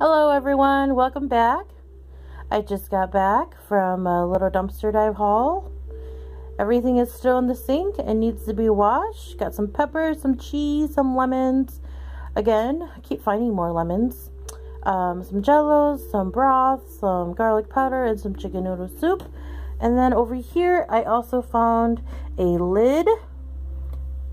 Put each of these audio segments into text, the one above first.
Hello everyone, welcome back. I just got back from a little dumpster dive haul. Everything is still in the sink and needs to be washed. Got some peppers, some cheese, some lemons. Again, I keep finding more lemons. Um, some jellos, some broth, some garlic powder, and some chicken noodle soup. And then over here, I also found a lid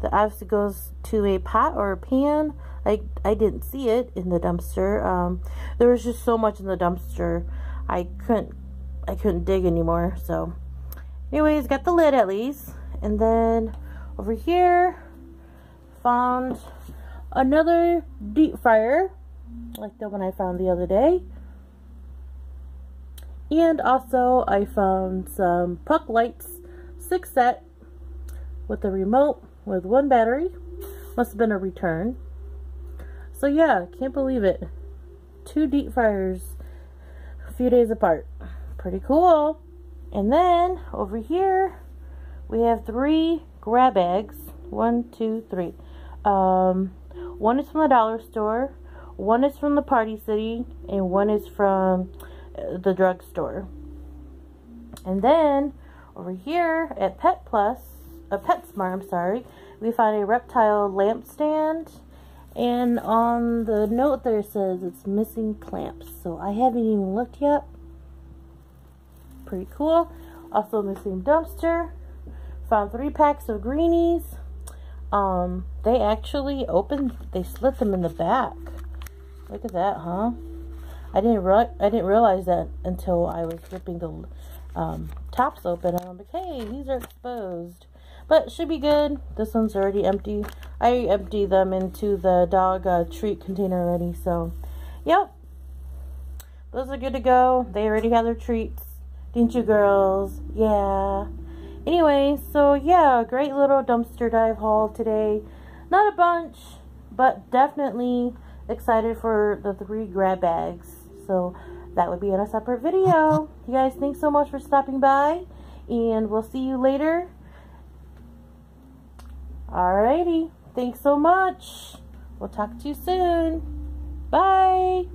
that obviously goes to a pot or a pan I, I didn't see it in the dumpster. Um, there was just so much in the dumpster. I couldn't I couldn't dig anymore. So anyways, got the lid at least. And then over here found another deep fryer like the one I found the other day. And also I found some puck lights, six set with a remote with one battery. Must have been a return. So yeah, can't believe it. Two deep fryers a few days apart. Pretty cool. And then over here we have three grab bags. One, two, three. Um, one is from the dollar store, one is from the Party City, and one is from uh, the drugstore. And then over here at Pet Plus, a PetSmart, I'm sorry, we found a reptile lamp stand and on the note there says it's missing clamps. So I haven't even looked yet. Pretty cool. Also missing dumpster. Found three packs of greenies. Um, they actually opened, they slit them in the back. Look at that, huh? I didn't re I didn't realize that until I was ripping the um, tops open. I'm like, hey, these are exposed. But should be good. This one's already empty. I emptied them into the dog uh, treat container already. So, yep. Those are good to go. They already have their treats. Didn't you girls? Yeah. Anyway, so yeah, great little dumpster dive haul today. Not a bunch, but definitely excited for the three grab bags. So that would be in a separate video. You guys, thanks so much for stopping by. And we'll see you later. Alrighty. Thanks so much. We'll talk to you soon. Bye.